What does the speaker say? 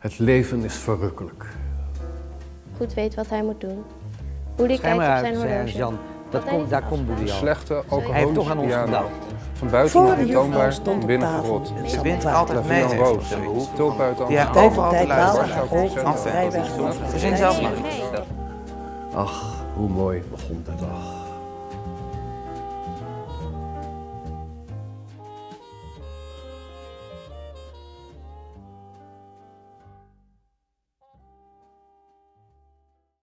Het leven is verrukkelijk. Goed weet wat hij moet doen. Boelie kijkt op zijn horloge. Jan. Dat komt, daar komt Boelie al. Slechte Hij heeft toch aan ons Van buiten naar toonbaar, van binnen verrot. De wind altijd mee Jan heeft Roos, Ja, overal te Tegelijkertijd luisteren. daalde zelf maar. Ach, hoe mooi begon de dag.